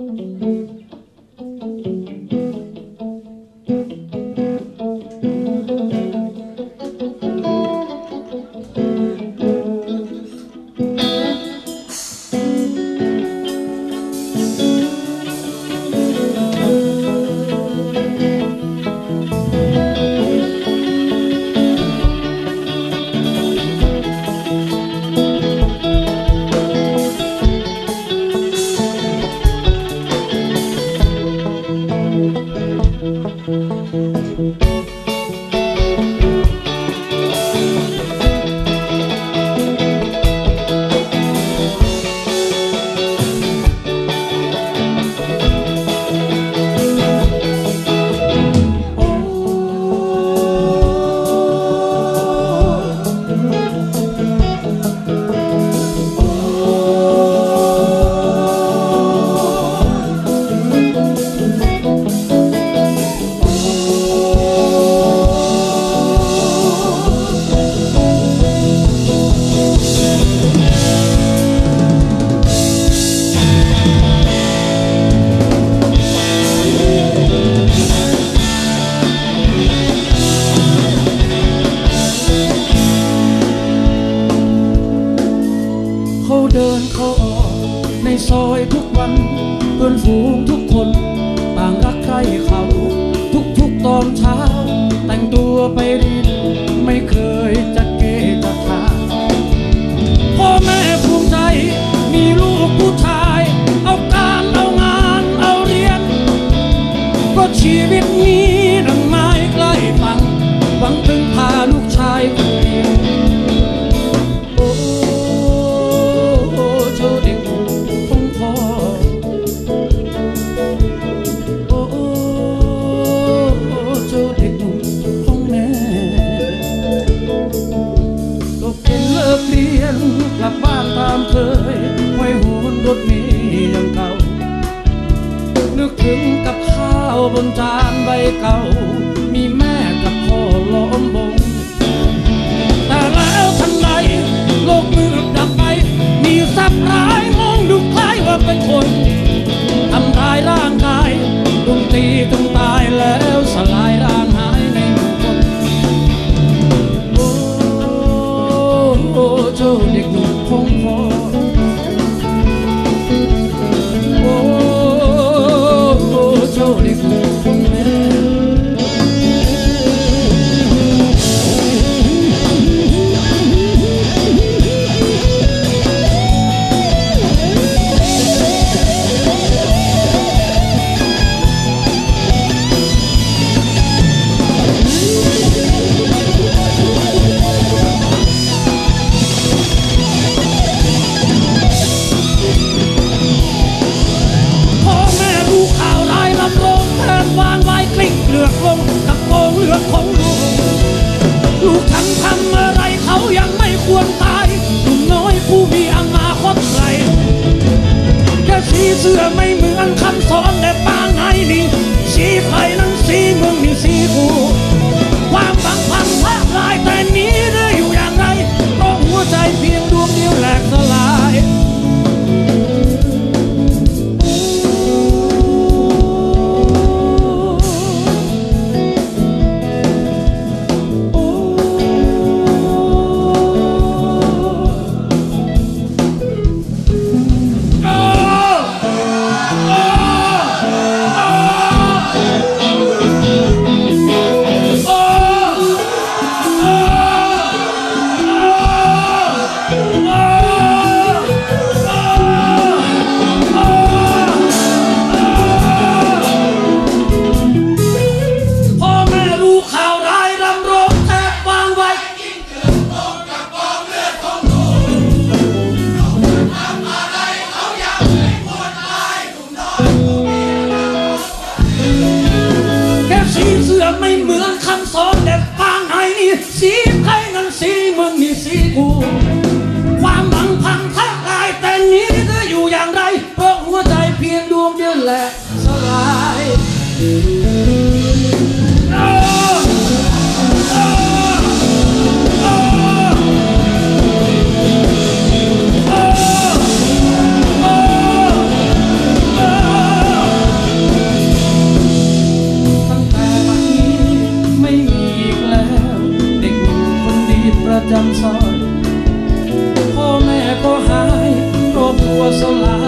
เข ฝูงทุกคน ต่างรักใครเขา ทุกๆตอนเช้า แต่งตัวไปเเลี้ยงกลับบ้านตามเคยไว้โหนรถเมล์อย่างเก่า นึกถึงกับข้าวบนจานใบเก่า มีแม่กับพ่อล้อมวง ลูกฉันทำอะไรเขายังไม่ควรตายหนุ่มน้อยผู้มีอนาคตไกลแค่สีเสื้อไม่เหมือนคำ ไม่เหมือนคำสอนเด็ดฟางไหนนี่สีใครนั้นสีมึงนี่สีกู ความหวังพังทักลายแต่นี้จะอยู่อย่างไรเพราะหัวใจเพียงดวงเดียวแหละสลาย posso lá.